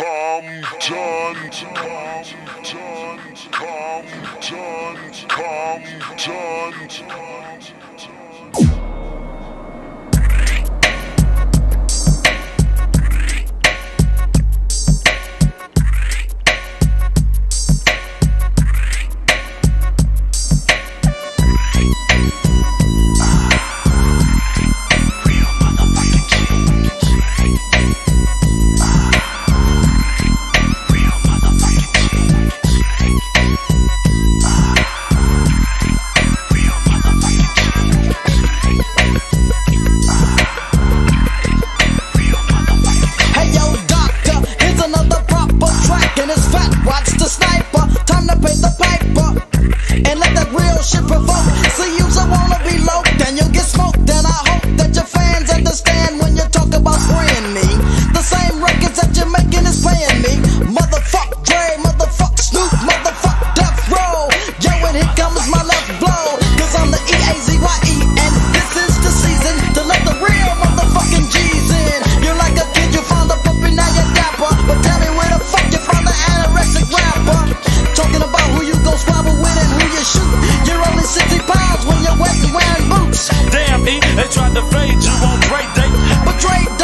Compton, Compton, Compton, Compton. They tried to fade you on great day, but Drake.